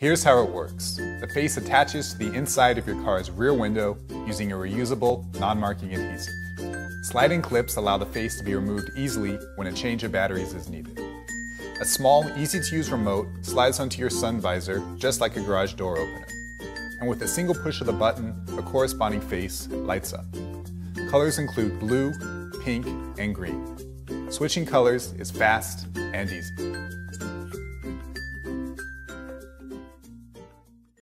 Here's how it works. The face attaches to the inside of your car's rear window using a reusable, non-marking adhesive. Sliding clips allow the face to be removed easily when a change of batteries is needed. A small, easy-to-use remote slides onto your sun visor just like a garage door opener. And with a single push of the button, a corresponding face lights up. Colors include blue, pink, and green. Switching colors is fast and easy.